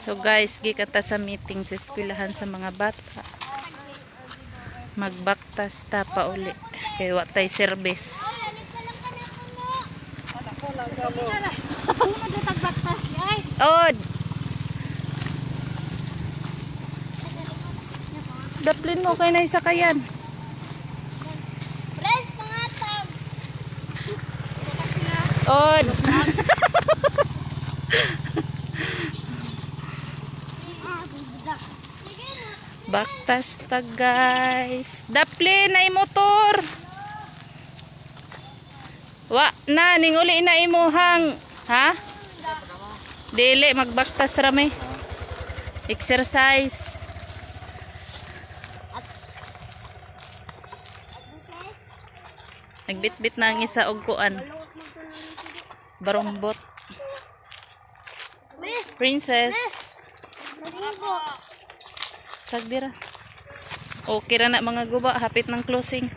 So guys, gikata sa meeting sa eskwelahan sa mga bata. Magbaktas ta pa uli. Kaya watay service. Od! Daplin mo kay na isa kayan. Friends, pangatag. Od! Baktas ta guys. Daplin na motor. Wa na ning uli na imuhang ha? Dili magbaktas rami. Exercise. Nagbitbit na ang isa og kuan. Barongbot. Princess. Sagdira. Okay ra na mga guba, hapit ng closing.